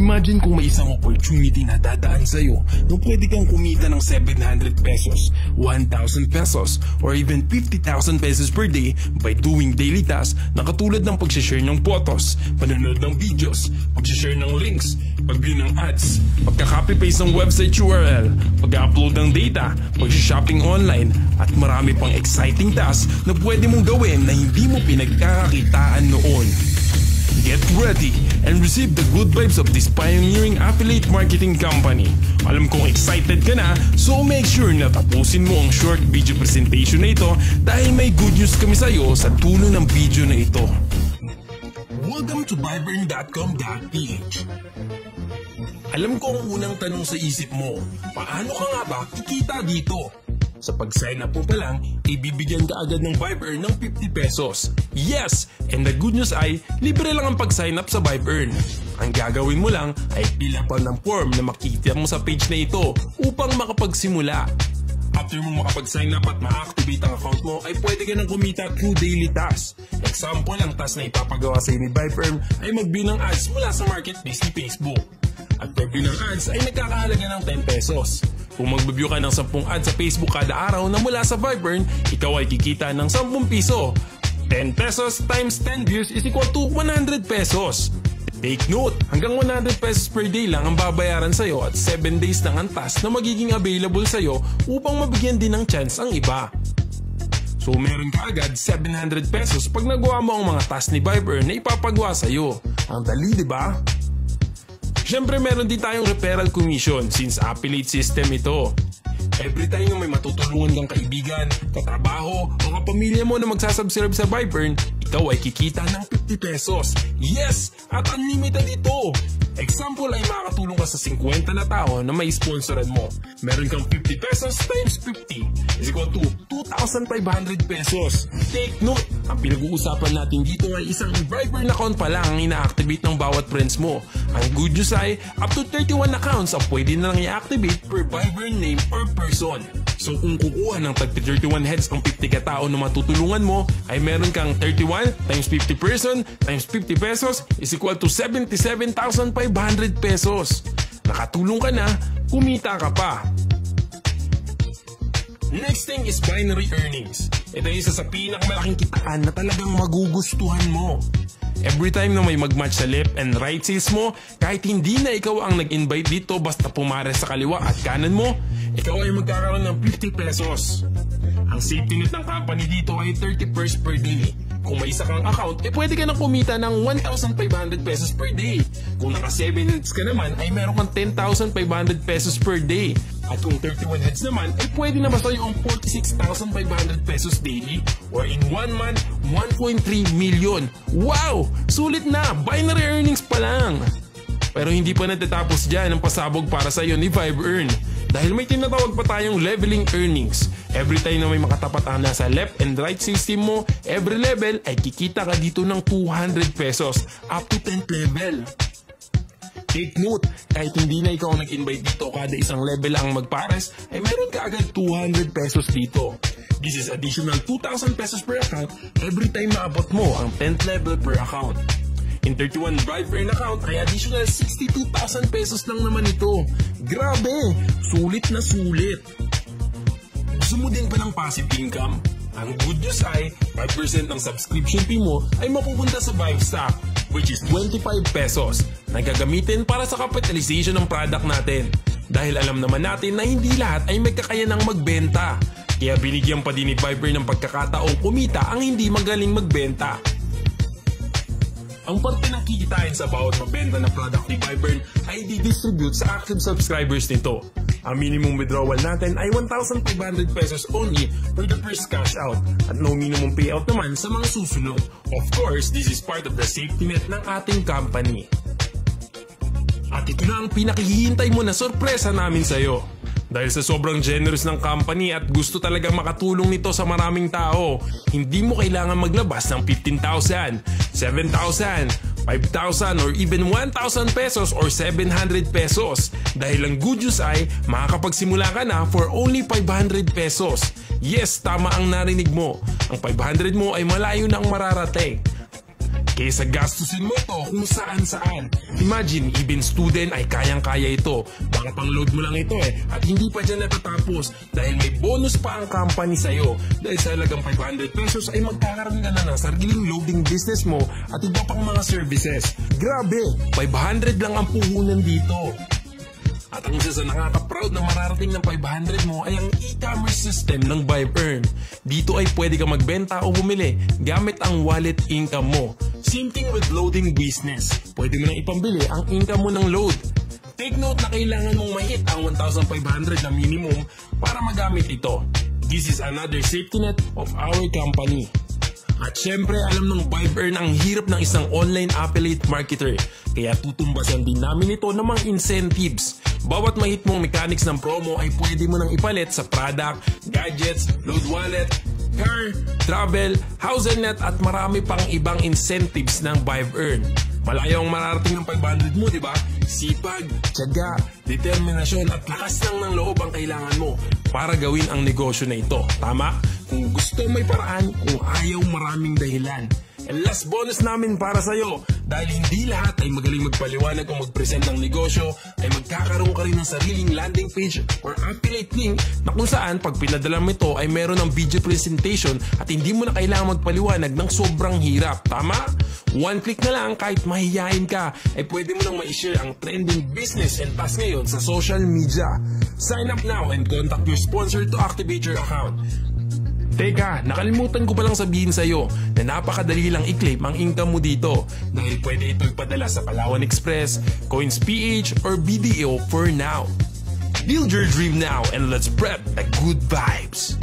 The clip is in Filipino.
Imagine kung may isang opportunity na dadaan sa'yo na pwede kang kumita ng 700 pesos, 1,000 pesos, or even 50,000 pesos per day by doing daily tasks na katulad ng pag-share ng photos, panonood ng videos, pag-share ng links, pag-view ng ads, pagka-copy-paste ng website URL, pag-upload ng data, pag-shopping online, at marami pang exciting tasks na pwede mong gawin na hindi mo pinagkakakitaan noon. Get ready and receive the good vibes of this pioneering affiliate marketing company. Alam kong excited ka na, so make sure na tapusin mo ang short video presentation na ito dahil may good news kami sa iyo sa tulo ng video na ito. Welcome to Vibrant.com.ph Alam ko ang unang tanong sa isip mo, paano ka nga ba kikita dito? Sa pag-sign up mo pa lang, ibibigyan ka agad ng Vibe Earn ng 50 pesos. Yes! And the good news ay, libre lang ang pag-sign up sa Vibe Earn. Ang gagawin mo lang ay fill up ng form na makikita mo sa page na ito upang makapagsimula. After mo makapag-sign up at ma-activate ang account mo, ay pwede ka nang kumita through daily tasks. Example, ang task na ipapagawa sa ni Vibe ay mag ng ads mula sa marketplace ni Facebook. At pag ng ads ay nagkakahalaga ng 10 pesos. Kung mag-view ka ng 10 ads sa Facebook kada araw na mula sa Vibern, ikaw ay kikita ng 10 piso. 10 pesos times 10 views is equal to 100 pesos. Take note, hanggang 100 pesos per day lang ang babayaran sa'yo at 7 days lang ang task na magiging available sa'yo upang mabigyan din ng chance ang iba. So meron ka agad 700 pesos pag nagawa mo ang mga task ni Viber na ipapagawa sa'yo. Ang dali, di ba? Siyempre meron din tayong referral commission since affiliate system ito. Every time na may matutulungan kang kaibigan, katrabaho, o kapamilya mo na magsasubscribe sa Vibern, ikaw ay kikita ng 50 pesos. Yes! At unlimited ito! Example ay makakatulong ka sa 50 na tao na may sponsoran mo. Meron kang 50 pesos times 50 is equal to 2,500 pesos. Take note, ang pinag-uusapan natin dito ay isang Viber account pa lang ang ina-activate ng bawat friends mo. Ang good news ay up to 31 accounts ang pwede na lang i-activate per Viber name or person. So kung kukuha ng tag 31 heads ang 50 katao na matutulungan mo, ay meron kang 31 times 50 person times 50 pesos is equal to 77,500 pesos. Nakatulong ka na, kumita ka pa. Next thing is binary earnings. Ito yung isa sa pinakamalaking kitaan na talagang magugustuhan mo. Every time na may mag-match sa left and right sales mo, kahit hindi na ikaw ang nag-invite dito basta pumares sa kaliwa at kanan mo, ikaw ay magkakaroon ng 50 pesos. Ang safety net ng company dito ay 30 first per day. Kung may isa kang account, eh pwede ka na kumita ng 1,500 pesos per day. Kung naka 7 heads ka naman, ay meron kang 10,500 pesos per day. At kung 31 heads naman, ay pwede na ba sa'yo ang 46,500 pesos daily? Or in 1 month, 1.3 million. Wow! Sulit na! Binary earnings pa lang! Pero hindi pa natatapos dyan ang pasabog para sa'yo ni Vibe Earn. Dahil may tinatawag pa tayong leveling earnings. Every time na may makatapat ang nasa left and right system mo, every level ay kikita ka dito ng 200 pesos up to 10th level. Take note, kahit hindi na ikaw nag-invite dito kada isang level ang magpares, ay meron ka agad 200 pesos dito. This is additional 2,000 pesos per account every time maabot mo ang 10th level per account. In 31 Drive Earn account ay additional 62,000 pesos lang naman ito. Grabe! Sulit na sulit! Gusto mo din ba ng passive income? Ang good news ay 5% ng subscription fee mo ay mapupunta sa Vibe Stock which is 25 pesos na gagamitin para sa capitalization ng product natin. Dahil alam naman natin na hindi lahat ay may kakayanang magbenta. Kaya binigyan pa din ni Viber ng pagkakataong kumita ang hindi magaling magbenta. Ang parte ng kikitain sa bawat mabenta na product ni Vibern ay di-distribute sa active subscribers nito. Ang minimum withdrawal natin ay 1,500 pesos only for the first cash out at no minimum payout naman sa mga susunod. Of course, this is part of the safety net ng ating company. At ito na ang pinakihihintay mo na sorpresa namin sa'yo. Dahil sa sobrang generous ng company at gusto talaga makatulong nito sa maraming tao, hindi mo kailangan maglabas ng 15,000, 7,000, 5,000 or even 1,000 pesos or 700 pesos. Dahil ang good news ay makakapagsimula ka na for only 500 pesos. Yes, tama ang narinig mo. Ang 500 mo ay malayo na ang mararating. Kaysa gastusin mo to kung saan saan. Imagine, even student ay kayang-kaya ito. Baka pang-load mo lang ito eh. At hindi pa dyan natatapos dahil may bonus pa ang company sa'yo. Dahil sa halagang 500 pesos ay magkakaroon ka na ng sariling loading business mo at iba pang mga services. Grabe! 500 lang ang puhunan dito. At ang isa sa nakaka-proud na mararating ng 500 mo ay ang e-commerce system ng Vibe Earn. Dito ay pwede ka magbenta o bumili gamit ang wallet income mo. Same thing with loading business. Pwede mo nang ipambili ang income mo ng load. Take note na kailangan mong mahit ang 1,500 na minimum para magamit ito. This is another safety net of our company. At syempre, alam ng Vibe Earn ang hirap ng isang online affiliate marketer. Kaya tutumbasan din namin ito ng mga incentives. Bawat mahit mong mechanics ng promo ay pwede mo nang ipalit sa product, gadgets, load wallet, car, travel, house and net at marami pang ibang incentives ng Vibe Earn. Malayo ang mararating ng 500 mo, di ba? Sipag, tiyaga, determinasyon at lakas lang ng loob ang kailangan mo para gawin ang negosyo na ito. Tama? Kung gusto may paraan, kung ayaw maraming dahilan. Last bonus namin para sa'yo, dahil hindi lahat ay magaling magpaliwanag kung mag-present ng negosyo, ay magkakaroon ka rin ng sariling landing page or affiliate link na kung saan pag pinadala mo ito ay meron ng video presentation at hindi mo na kailangan magpaliwanag ng sobrang hirap. Tama? One click na lang kahit mahihayin ka, ay pwede mo nang ma-share ang trending business and task ngayon sa social media. Sign up now and contact your sponsor to activate your account. Teka, nakalimutan ko palang sabihin sa'yo na napakadali lang i-claim ang income mo dito dahil pwede ito ipadala sa Palawan Express, Coins PH, or BDO for now. Build your dream now and let's spread the good vibes.